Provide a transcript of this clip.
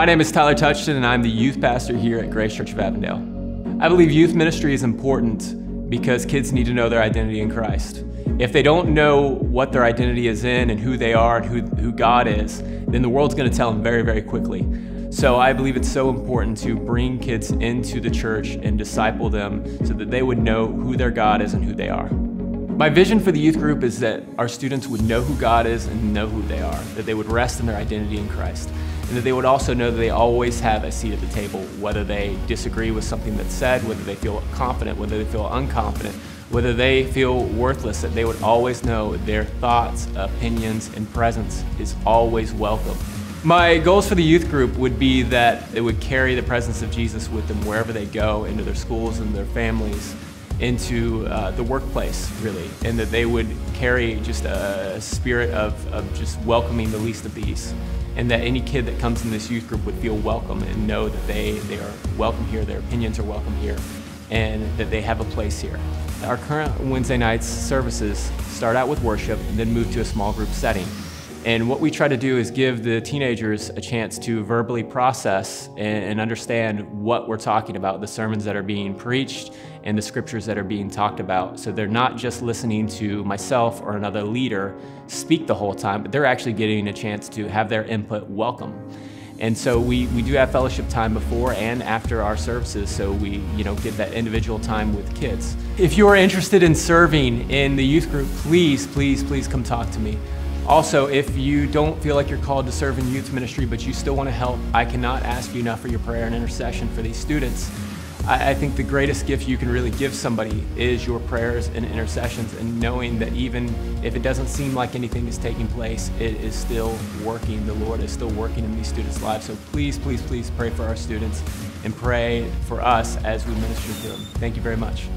My name is Tyler Touchton, and I'm the youth pastor here at Grace Church of Avondale. I believe youth ministry is important because kids need to know their identity in Christ. If they don't know what their identity is in and who they are and who, who God is, then the world's going to tell them very, very quickly. So I believe it's so important to bring kids into the church and disciple them so that they would know who their God is and who they are. My vision for the youth group is that our students would know who God is and know who they are, that they would rest in their identity in Christ, and that they would also know that they always have a seat at the table, whether they disagree with something that's said, whether they feel confident, whether they feel unconfident, whether they feel worthless, that they would always know their thoughts, opinions, and presence is always welcome. My goals for the youth group would be that they would carry the presence of Jesus with them wherever they go, into their schools and their families, into uh, the workplace, really, and that they would carry just a spirit of, of just welcoming the least of these. And that any kid that comes in this youth group would feel welcome and know that they, they are welcome here, their opinions are welcome here, and that they have a place here. Our current Wednesday nights services start out with worship and then move to a small group setting. And what we try to do is give the teenagers a chance to verbally process and, understand what we're talking about, the sermons that are being preached and the scriptures that are being talked about. So they're not just listening to myself or another leader speak the whole time, but they're actually getting a chance to have their input welcome. And so we, we do have fellowship time before and after our services, so we you know get that individual time with kids. If you are interested in serving in the youth group, please, please, please come talk to me. Also, if you don't feel like you're called to serve in youth ministry, but you still want to help, I cannot ask you enough for your prayer and intercession for these students. I, I think the greatest gift you can really give somebody is your prayers and intercessions and knowing that even if it doesn't seem like anything is taking place, it is still working. The Lord is still working in these students' lives. So please, please, please pray for our students and pray for us as we minister to them. Thank you very much.